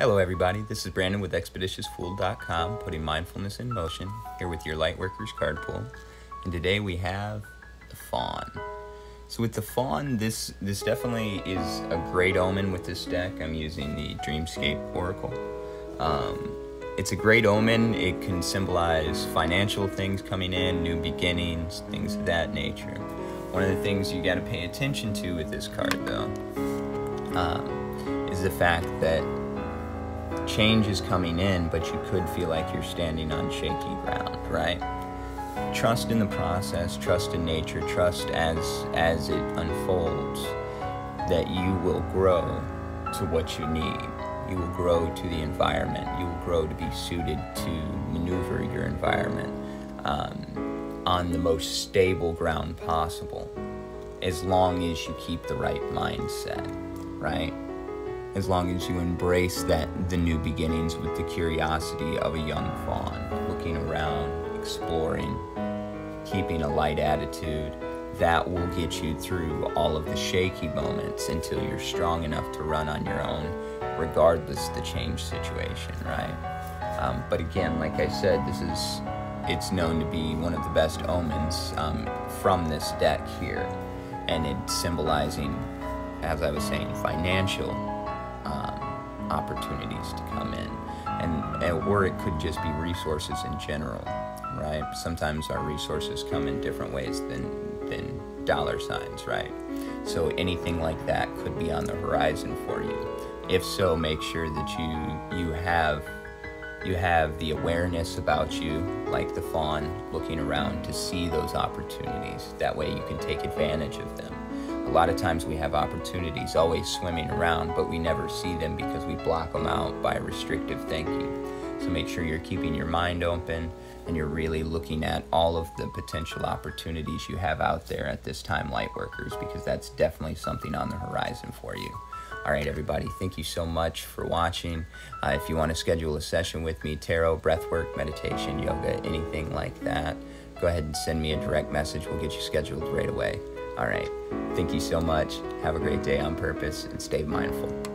Hello, everybody. This is Brandon with ExpeditiousFool.com, putting mindfulness in motion, here with your Lightworkers card pull. And today we have the Fawn. So with the Fawn, this this definitely is a great omen with this deck. I'm using the Dreamscape Oracle. Um, it's a great omen. It can symbolize financial things coming in, new beginnings, things of that nature. One of the things you got to pay attention to with this card, though, um, is the fact that change is coming in, but you could feel like you're standing on shaky ground, right? Trust in the process, trust in nature, trust as as it unfolds that you will grow to what you need. You will grow to the environment. You will grow to be suited to maneuver your environment um, on the most stable ground possible, as long as you keep the right mindset, right? As long as you embrace that the new beginnings with the curiosity of a young fawn, looking around, exploring, keeping a light attitude, that will get you through all of the shaky moments until you're strong enough to run on your own, regardless the change situation, right? Um, but again, like I said, this is it's known to be one of the best omens um, from this deck here, and it's symbolizing, as I was saying, financial opportunities to come in, and, and or it could just be resources in general, right? Sometimes our resources come in different ways than than dollar signs, right? So anything like that could be on the horizon for you. If so, make sure that you you have you have the awareness about you, like the fawn looking around to see those opportunities. That way you can take advantage of them. A lot of times we have opportunities always swimming around, but we never see them because we block them out by restrictive thinking. So make sure you're keeping your mind open and you're really looking at all of the potential opportunities you have out there at this time, Lightworkers, because that's definitely something on the horizon for you. All right, everybody, thank you so much for watching. Uh, if you want to schedule a session with me, tarot, breathwork, meditation, yoga, anything like that, go ahead and send me a direct message. We'll get you scheduled right away. All right. Thank you so much. Have a great day on purpose and stay mindful.